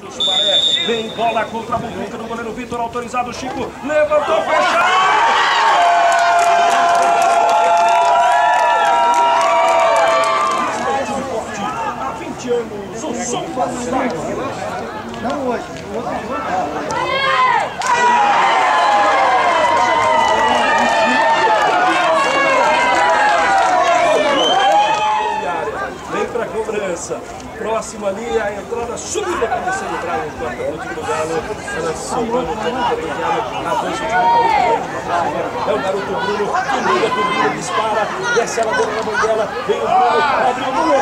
do Sumaré. Vem bola contra a bubuca do goleiro Vitor, autorizado. Chico levantou, fechado. Há 20 anos, o som estádio. Não hoje, o outro Vem pra cobrança. Próximo ali, a entrada súbita começando o Brian corta o time do Galo. Ela sobrando o tempo intermediário. Avança o time É o garoto Bruno que liga pro Bruno, dispara. Desce a ladeira na banguela. Vem o Bruno, abriu o Bruno.